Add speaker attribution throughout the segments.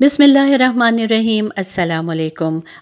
Speaker 1: बिसमीम अस्सलाम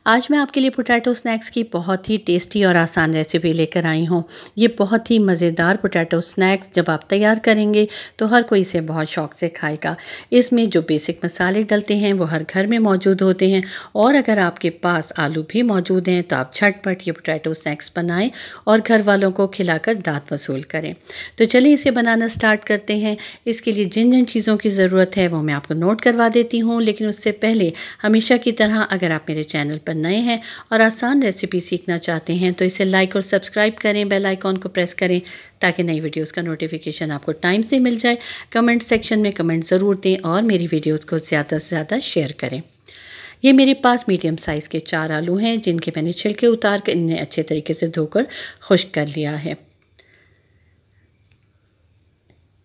Speaker 1: आज मैं आपके लिए पोटैटो स्नैक्स की बहुत ही टेस्टी और आसान रेसिपी लेकर आई हूँ। ये बहुत ही मज़ेदार पोटैटो स्नैक्स जब आप तैयार करेंगे तो हर कोई इसे बहुत शौक से खाएगा। इसमें जो बेसिक मसाले डलते हैं वो हर घर में मौजूद होते हैं और अगर आपके पास आलू भी मौजूद हैं तो आप झटपट ये पोटैटो स्नैक्स बनाएँ और घर वालों को खिलाकर दाँत वसूल करें। तो चलिए इसे बनाना स्टार्ट करते हैं। इसके लिए जिन जिन चीज़ों की ज़रूरत है वो मैं आपको नोट करवा देती हूँ, लेकिन उससे पहले हमेशा की तरह अगर आप मेरे चैनल पर नए हैं और आसान रेसिपी सीखना चाहते हैं तो इसे लाइक और सब्सक्राइब करें बेल आइकॉन को प्रेस करें, ताकि नई वीडियोस का नोटिफिकेशन आपको टाइम से मिल जाए। कमेंट सेक्शन में कमेंट ज़रूर दें और मेरी वीडियोज़ को ज़्यादा से ज़्यादा शेयर करें। ये मेरे पास मीडियम साइज़ के चार आलू हैं, जिनके मैंने छिलके उतार कर इन्हें अच्छे तरीके से धोकर खुश्क कर लिया है।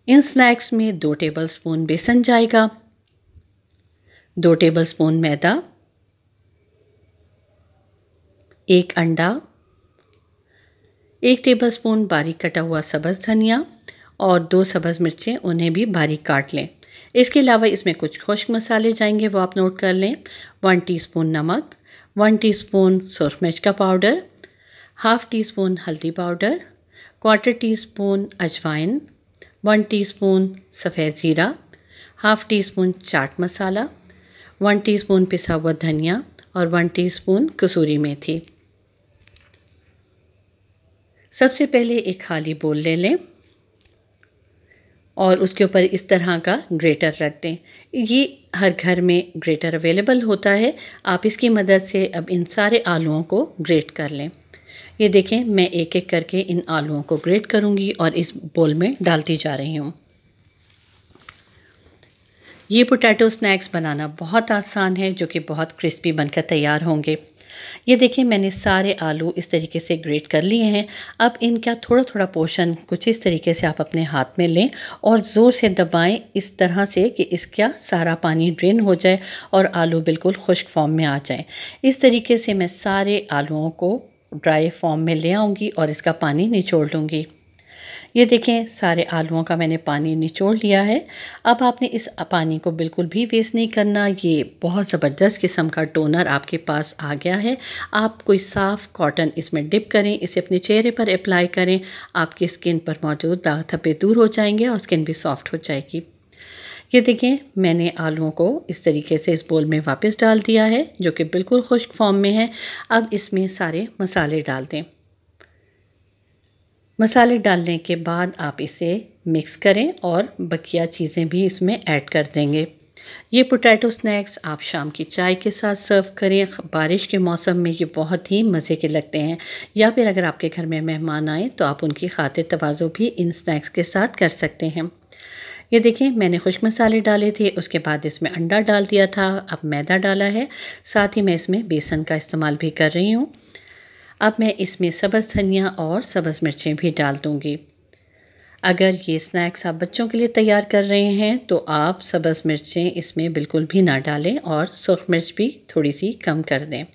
Speaker 1: इन स्नैक्स में दो टेबल स्पून बेसन जाएगा दो टेबलस्पून मैदा, एक अंडा, एक टेबलस्पून बारीक कटा हुआ सब्ज़ धनिया और दो सब्ज़ मिर्चें उन्हें भी बारीक काट लें। इसके अलावा इसमें कुछ खुश्क मसाले जाएँगे, वो आप नोट कर लें। वन टीस्पून नमक, वन टीस्पून सुरख मिर्च का पाउडर, हाफ़ टी स्पून हल्दी पाउडर, क्वार्टर टी स्पून अजवाइन, वन टीस्पून सफ़ेद ज़ीरा, half teaspoon chaat masala one teaspoon पिसा हुआ धनिया और वन टीस्पून कसूरी मेथी। सबसे पहले एक खाली बोल ले लें और उसके ऊपर इस तरह का ग्रेटर रख दें। ये हर घर में ग्रेटर अवेलेबल होता है। आप इसकी मदद से अब इन सारे आलूओं को ग्रेट कर लें। ये देखें, मैं एक एक करके इन आलूओं को ग्रेट करूँगी और इस बोल में डालती जा रही हूँ। ये पोटैटो स्नैक्स बनाना बहुत आसान है, जो कि बहुत क्रिस्पी बनकर तैयार होंगे। ये देखिए, मैंने सारे आलू इस तरीके से ग्रेट कर लिए हैं। अब इनका थोड़ा थोड़ा पोर्शन कुछ इस तरीके से आप अपने हाथ में लें और ज़ोर से दबाएँ इस तरह से कि इसका सारा पानी ड्रेन हो जाए और आलू बिल्कुल खुश्क फॉर्म में आ जाए। इस तरीके से मैं सारे आलूओं को ड्राई फॉर्म में ले आऊँगी और इसका पानी निचोड़ लूँगी। ये देखें, सारे आलूओं का मैंने पानी निचोड़ लिया है। अब आपने इस पानी को बिल्कुल भी वेस्ट नहीं करना। ये बहुत ज़बरदस्त किस्म का टोनर आपके पास आ गया है। आप कोई साफ़ कॉटन इसमें डिप करें, इसे अपने चेहरे पर अप्लाई करें। आपकी स्किन पर मौजूद दाग धब्बे दूर हो जाएँगे और स्किन भी सॉफ्ट हो जाएगी। ये देखें, मैंने आलूओं को इस तरीके से इस बोल में वापस डाल दिया है, जो कि बिल्कुल खुश्क फॉर्म में है। अब इसमें सारे मसाले डाल दें। मसाले डालने के बाद आप इसे मिक्स करें और बकिया चीज़ें भी इसमें ऐड कर देंगे। ये पोटैटो स्नैक्स आप शाम की चाय के साथ सर्व करें। बारिश के मौसम में ये बहुत ही मज़े के लगते हैं। या फिर अगर आपके घर में मेहमान आए तो आप उनकी खातिर तवाज़ो भी इन स्नैक्स के साथ कर सकते हैं। ये देखें, मैंने खुश्क मसाले डाले थे, उसके बाद इसमें अंडा डाल दिया था। अब मैदा डाला है। साथ ही मैं इसमें बेसन का इस्तेमाल भी कर रही हूँ। अब मैं इसमें सब्ज़ धनिया और सब्ज़ मिर्चें भी डाल दूँगी। अगर ये स्नैक्स आप बच्चों के लिए तैयार कर रहे हैं तो आप सब्ज़ मिर्चें इसमें बिल्कुल भी ना डालें और सुरख मिर्च भी थोड़ी सी कम कर दें।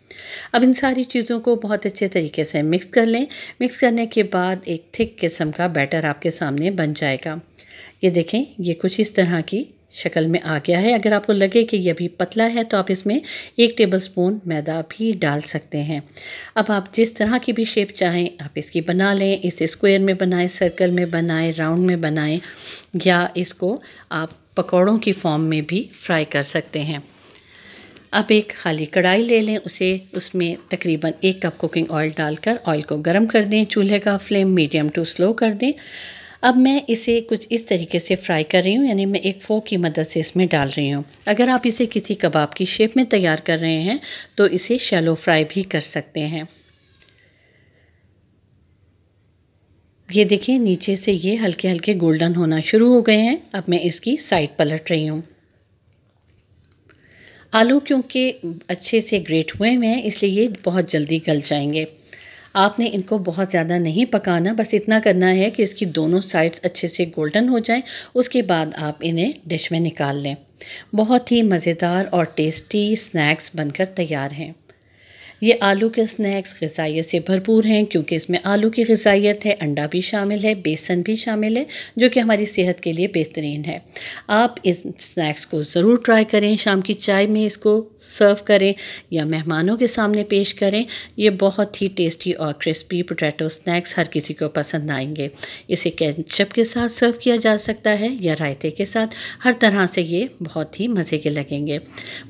Speaker 1: अब इन सारी चीज़ों को बहुत अच्छे तरीके से मिक्स कर लें। मिक्स करने के बाद एक थिक किस्म का बैटर आपके सामने बन जाएगा। ये देखें, ये कुछ इस तरह की शक्ल में आ गया है। अगर आपको लगे कि यह भी पतला है तो आप इसमें एक टेबल स्पून मैदा भी डाल सकते हैं। अब आप जिस तरह की भी शेप चाहें, आप इसकी बना लें, इसे स्क्वायर में बनाएँ सर्कल में बनाएँ राउंड में बनाएँ, या इसको आप पकौड़ों की फॉर्म में भी फ्राई कर सकते हैं। अब एक खाली कढ़ाई ले लें, उसे उसमें तकरीबन एक कप कुकिंग ऑयल डालकर ऑयल को गर्म कर दें, चूल्हे का फ्लेम मीडियम टू स्लो कर दें। अब मैं इसे कुछ इस तरीके से फ्राई कर रही हूँ, यानी मैं एक फ़ोक की मदद से इसमें डाल रही हूँ। अगर आप इसे किसी कबाब की शेप में तैयार कर रहे हैं तो इसे शैलो फ्राई भी कर सकते हैं। ये देखिए, नीचे से ये हल्के हल्के गोल्डन होना शुरू हो गए हैं। अब मैं इसकी साइड पलट रही हूँ। आलू क्योंकि अच्छे से ग्रेट हुए हुए हैं, इसलिए ये बहुत जल्दी गल जाएँगे। आपने इनको बहुत ज़्यादा नहीं पकाना, बस इतना करना है कि इसकी दोनों साइड्स अच्छे से गोल्डन हो जाएँ, उसके बाद आप इन्हें डिश में निकाल लें। बहुत ही मज़ेदार और टेस्टी स्नैक्स बनकर तैयार हैं। ये आलू के स्नैक्स गजाइत से भरपूर हैं, क्योंकि इसमें आलू की गजाइत है, अंडा भी शामिल है, बेसन भी शामिल है, जो कि हमारी सेहत के लिए बेहतरीन है। आप इस स्नैक्स को ज़रूर ट्राई करें, शाम की चाय में इसको सर्व करें या मेहमानों के सामने पेश करें। ये बहुत ही टेस्टी और क्रिस्पी पोटैटो स्नैक्स हर किसी को पसंद आएँगे। इसे कैचअप के साथ सर्व किया जा सकता है या रायते के साथ। हर तरह से ये बहुत ही मज़े के लगेंगे।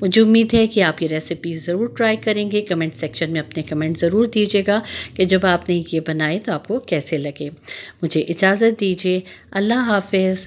Speaker 1: मुझे उम्मीद है कि आप ये रेसिपी ज़रूर ट्राई करेंगे, कमेंट सेक्शन में अपने कमेंट ज़रूर दीजिएगा कि जब आपने ये बनाए तो आपको कैसे लगे। मुझे इजाज़त दीजिए। अल्लाह हाफिज़।